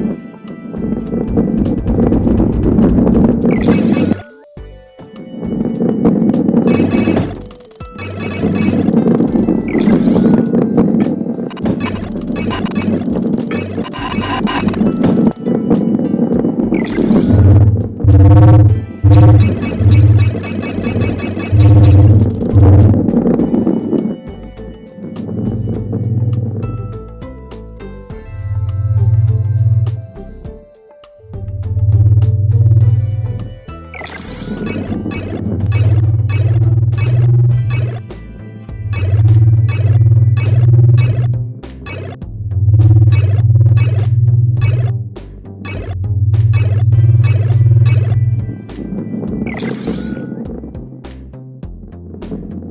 you. you